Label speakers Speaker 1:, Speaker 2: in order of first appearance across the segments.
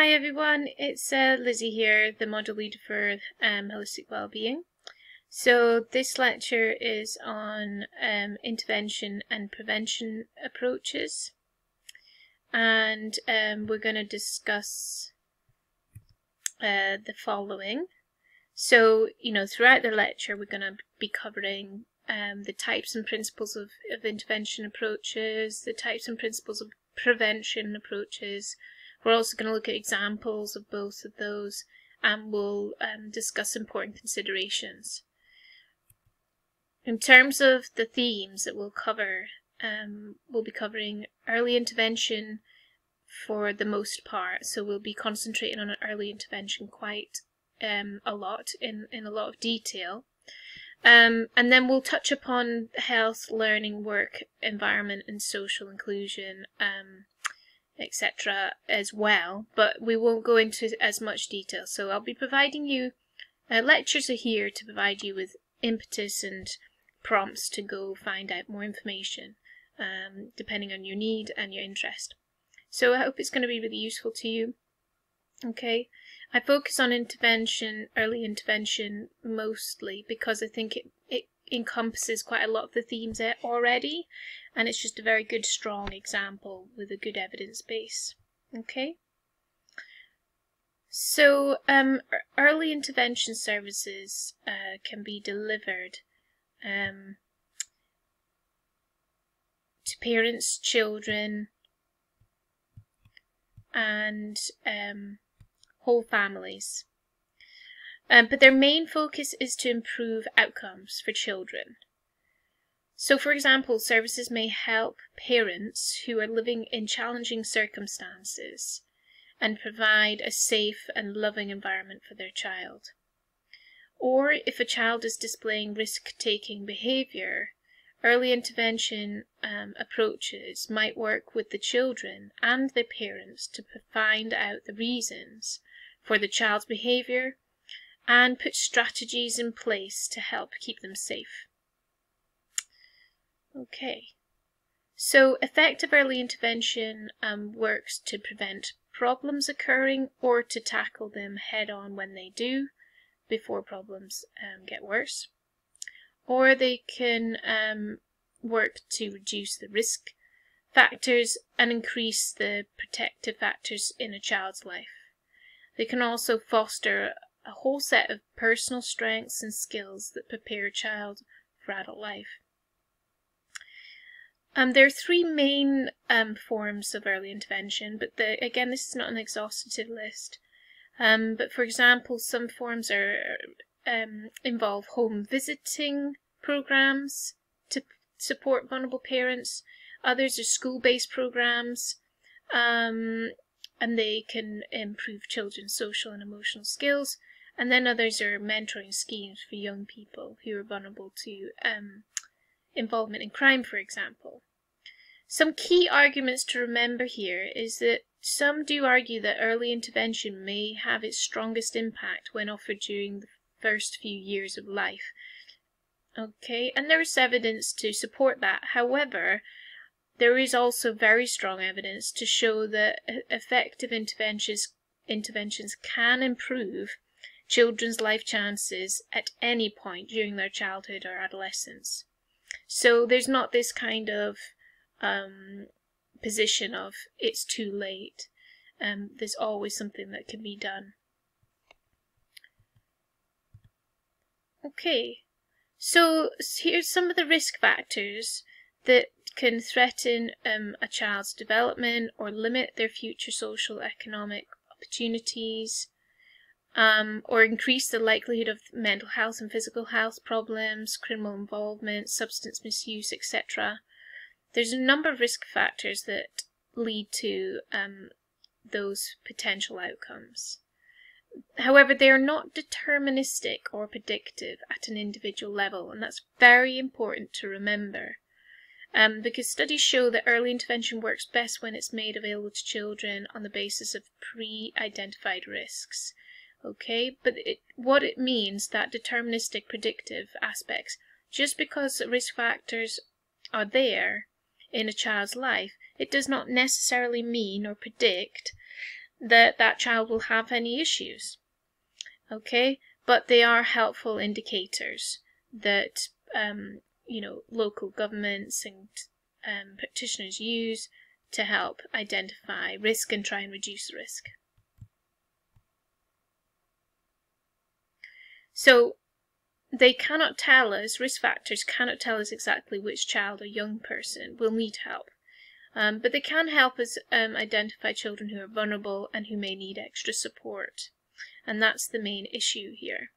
Speaker 1: Hi everyone, it's uh, Lizzie here, the module leader for um, Holistic Wellbeing. So this lecture is on um, intervention and prevention approaches and um, we're going to discuss uh, the following. So, you know, throughout the lecture we're going to be covering um, the types and principles of, of intervention approaches, the types and principles of prevention approaches, we're also going to look at examples of both of those and we'll um, discuss important considerations. In terms of the themes that we'll cover, um, we'll be covering early intervention for the most part, so we'll be concentrating on early intervention quite um, a lot, in, in a lot of detail. Um, and then we'll touch upon health, learning, work, environment and social inclusion um, etc. as well, but we won't go into as much detail. So I'll be providing you, uh, lectures are here to provide you with impetus and prompts to go find out more information, um, depending on your need and your interest. So I hope it's going to be really useful to you. Okay, I focus on intervention, early intervention mostly because I think it, it encompasses quite a lot of the themes already and it's just a very good strong example with a good evidence base. Okay? So um, early intervention services uh, can be delivered um, to parents children and um, whole families um, but their main focus is to improve outcomes for children. So, for example, services may help parents who are living in challenging circumstances and provide a safe and loving environment for their child. Or if a child is displaying risk taking behaviour, early intervention um, approaches might work with the children and their parents to find out the reasons for the child's behaviour and put strategies in place to help keep them safe. Okay, so effective early intervention um, works to prevent problems occurring or to tackle them head on when they do before problems um, get worse. Or they can um, work to reduce the risk factors and increase the protective factors in a child's life. They can also foster a whole set of personal strengths and skills that prepare a child for adult life. Um, there are three main um, forms of early intervention, but the, again, this is not an exhaustive list. Um, but for example, some forms are um, involve home visiting programs to support vulnerable parents. Others are school-based programs, um, and they can improve children's social and emotional skills. And then others are mentoring schemes for young people who are vulnerable to um, involvement in crime, for example. Some key arguments to remember here is that some do argue that early intervention may have its strongest impact when offered during the first few years of life. Okay, and there is evidence to support that. However, there is also very strong evidence to show that effective interventions interventions can improve children's life chances at any point during their childhood or adolescence. So there's not this kind of um, position of it's too late. Um, there's always something that can be done. Okay, so here's some of the risk factors that can threaten um, a child's development or limit their future social economic opportunities um, or increase the likelihood of mental health and physical health problems, criminal involvement, substance misuse, etc. There's a number of risk factors that lead to um, those potential outcomes. However, they are not deterministic or predictive at an individual level, and that's very important to remember. Um, because studies show that early intervention works best when it's made available to children on the basis of pre-identified risks okay? But it, what it means, that deterministic predictive aspects, just because risk factors are there in a child's life, it does not necessarily mean or predict that that child will have any issues. Okay, but they are helpful indicators that um, you know local governments and um, practitioners use to help identify risk and try and reduce risk. So they cannot tell us, risk factors cannot tell us exactly which child or young person will need help. Um, but they can help us um, identify children who are vulnerable and who may need extra support. And that's the main issue here.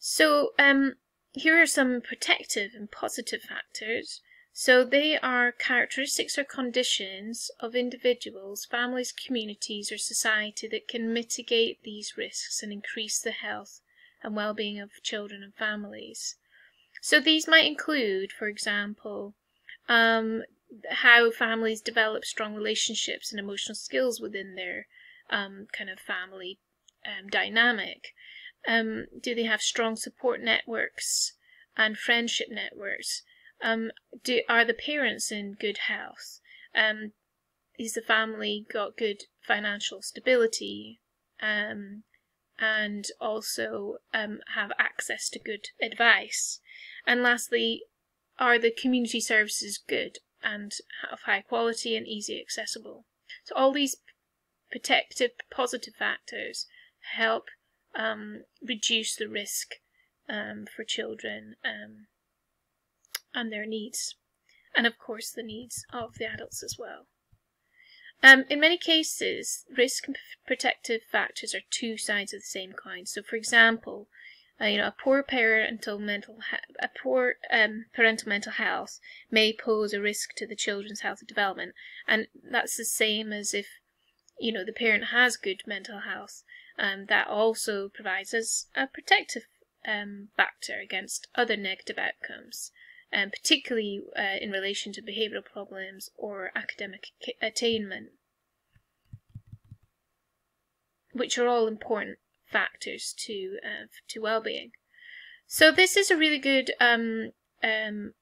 Speaker 1: So um, here are some protective and positive factors. So they are characteristics or conditions of individuals, families, communities, or society that can mitigate these risks and increase the health and well-being of children and families. So these might include, for example, um, how families develop strong relationships and emotional skills within their um, kind of family um, dynamic. Um, do they have strong support networks and friendship networks? Um, do, are the parents in good health? Um, is the family got good financial stability? Um, and also um, have access to good advice? And lastly, are the community services good and of high quality and easy accessible? So all these protective positive factors help um, reduce the risk um, for children um, and their needs, and of course the needs of the adults as well. Um, in many cases, risk and protective factors are two sides of the same coin. So, for example, uh, you know, a poor parental mental a poor um, parental mental health may pose a risk to the children's health and development, and that's the same as if you know the parent has good mental health. Um, that also provides us a protective um, factor against other negative outcomes um, particularly uh, in relation to behavioural problems or academic attainment, which are all important factors to uh, to well-being. So this is a really good um, um,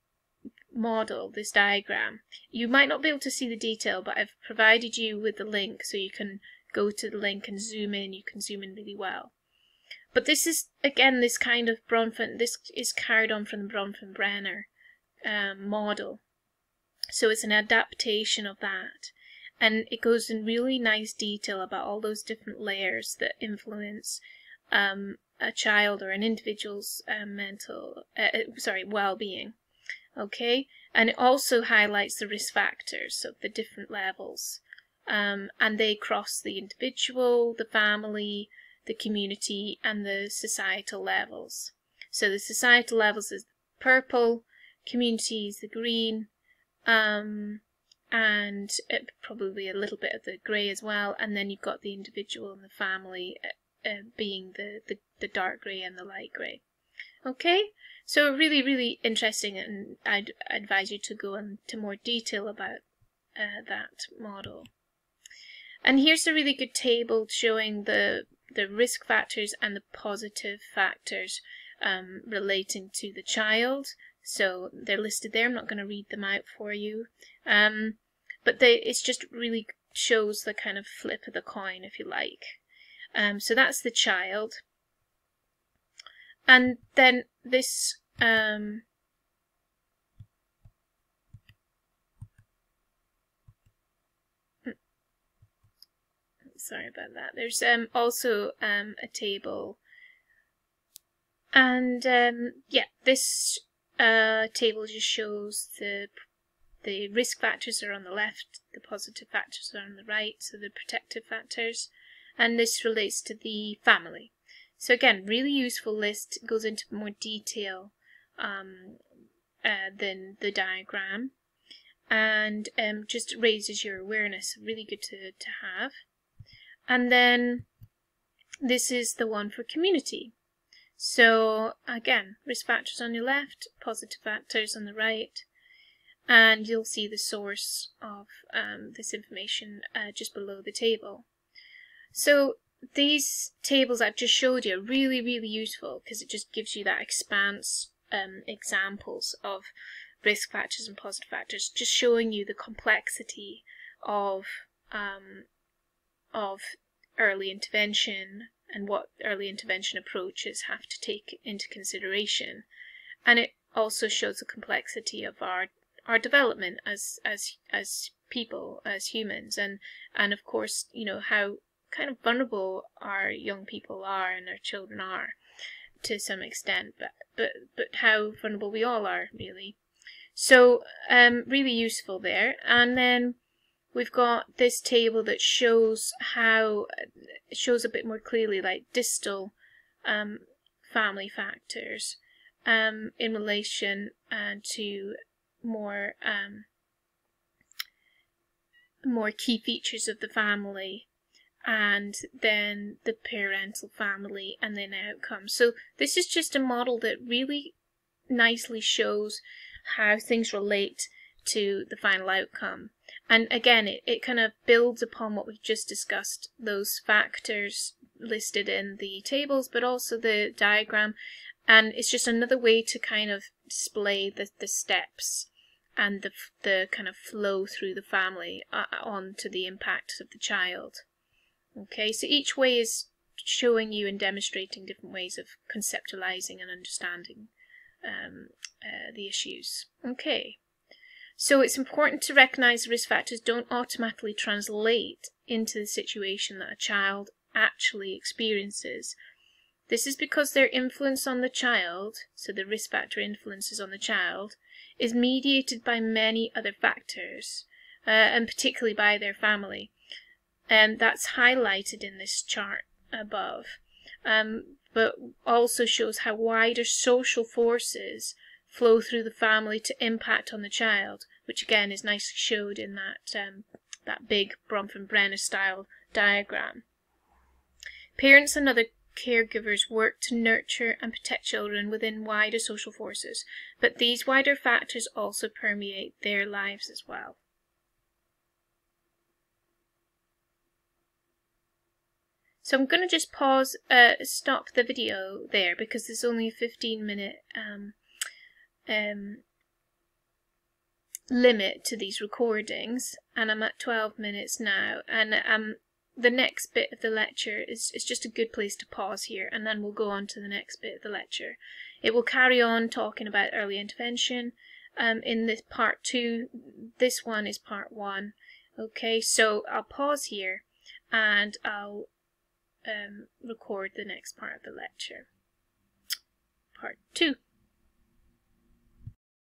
Speaker 1: model, this diagram. You might not be able to see the detail, but I've provided you with the link so you can go to the link and zoom in. You can zoom in really well. But this is, again, this kind of Bronfen, this is carried on from the Bronfenbrenner um, model. So it's an adaptation of that. And it goes in really nice detail about all those different layers that influence um, a child or an individual's uh, mental, uh, uh, sorry, well-being. Okay, and it also highlights the risk factors of the different levels, um, and they cross the individual, the family, the community, and the societal levels. So the societal levels is purple, communities, the green, um, and probably a little bit of the grey as well. And then you've got the individual and the family uh, uh, being the, the, the dark grey and the light grey. Okay, so really, really interesting, and I'd advise you to go into more detail about uh, that model. And here's a really good table showing the the risk factors and the positive factors um, relating to the child. So they're listed there. I'm not going to read them out for you. Um, but they, it's just really shows the kind of flip of the coin, if you like. Um, so that's the child. And then this um, sorry about that. There's um, also um, a table, and um, yeah, this uh, table just shows the the risk factors are on the left, the positive factors are on the right, so the protective factors, and this relates to the family. So again, really useful list, goes into more detail um, uh, than the diagram, and um, just raises your awareness, really good to, to have. And then this is the one for community. So again, risk factors on your left, positive factors on the right, and you'll see the source of um, this information uh, just below the table. So these tables I've just showed you are really, really useful because it just gives you that expanse um, examples of risk factors and positive factors, just showing you the complexity of um, of early intervention and what early intervention approaches have to take into consideration. And it also shows the complexity of our our development as as as people, as humans, and and of course, you know how kind of vulnerable our young people are and our children are to some extent, but but but how vulnerable we all are really. So um, really useful there, and then we've got this table that shows how shows a bit more clearly like distal um, family factors um, in relation uh, to more um, more key features of the family and then the parental family and then outcomes. So this is just a model that really nicely shows how things relate to the final outcome. And again, it, it kind of builds upon what we've just discussed, those factors listed in the tables, but also the diagram. And it's just another way to kind of display the, the steps and the, the kind of flow through the family uh, on to the impact of the child. Okay, so each way is showing you and demonstrating different ways of conceptualizing and understanding um, uh, the issues. Okay, so it's important to recognize the risk factors don't automatically translate into the situation that a child actually experiences. This is because their influence on the child, so the risk factor influences on the child, is mediated by many other factors, uh, and particularly by their family. And that's highlighted in this chart above, um, but also shows how wider social forces flow through the family to impact on the child, which again is nicely showed in that um, that big Bronfenbrenner style diagram. Parents and other caregivers work to nurture and protect children within wider social forces, but these wider factors also permeate their lives as well. So I'm going to just pause, uh, stop the video there because there's only a 15 minute um, um, limit to these recordings and I'm at 12 minutes now and um, the next bit of the lecture is, is just a good place to pause here and then we'll go on to the next bit of the lecture. It will carry on talking about early intervention um, in this part two. This one is part one. Okay, so I'll pause here and I'll um, record the next part of the lecture. Part two.